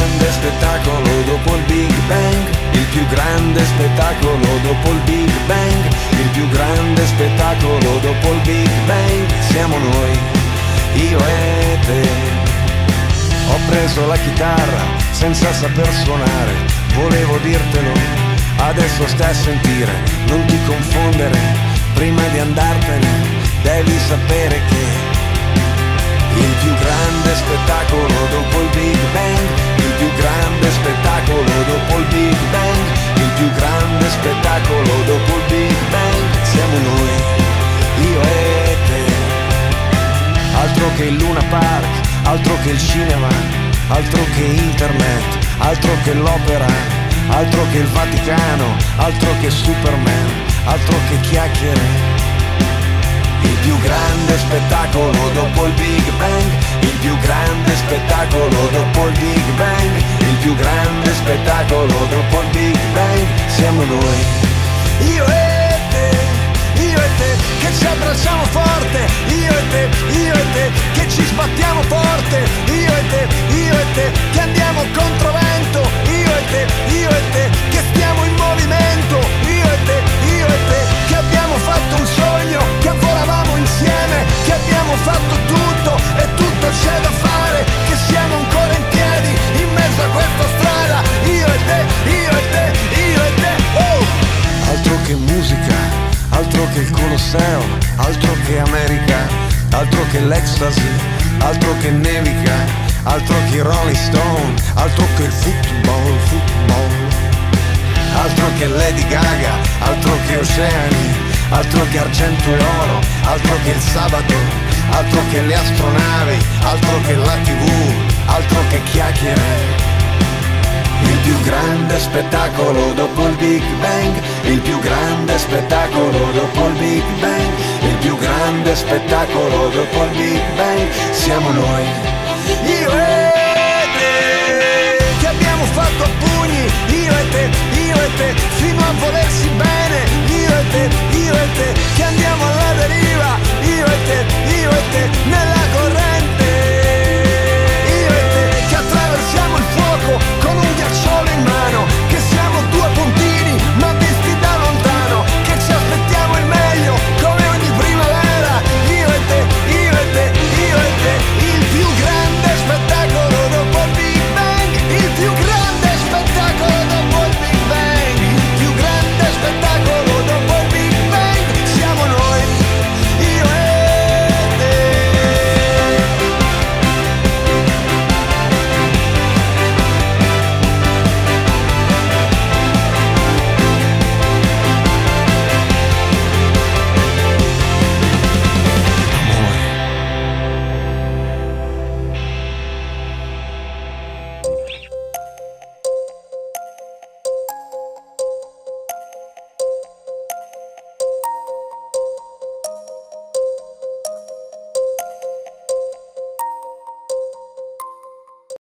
grande spettacolo dopo il Big Bang, il più grande spettacolo dopo il Big Bang, il più grande spettacolo dopo il Big Bang, siamo noi, io e te. Ho preso la chitarra senza saper suonare, volevo dirtelo, adesso stai a sentire, non ti confondere, prima di andartene devi sapere che spettacolo dopo il Big Bang, siamo noi, io e te. Altro che il Luna Park, altro che il cinema, altro che internet, altro che l'opera, altro che il Vaticano, altro che Superman, altro che chiacchiere il più grande spettacolo dopo il Big Bang, il più grande spettacolo dopo il Big Bang, il più grande spettacolo dopo il Big Bang, siamo noi. Io e te, io e te, che ci abbracciamo altro che il Colosseo, altro che America, altro che l'ecstasy, altro che nevica, altro che Rolling Stone, altro che il football, football, altro che Lady Gaga, altro che oceani, altro che argento e oro, altro che il sabato, altro che le astronavi, altro che la tv, altro che chiacchiere grande spettacolo dopo il Big Bang, il più grande spettacolo dopo il Big Bang, il più grande spettacolo dopo il Big Bang, siamo noi. Io e te, che abbiamo fatto a pugni, io e te, io e te,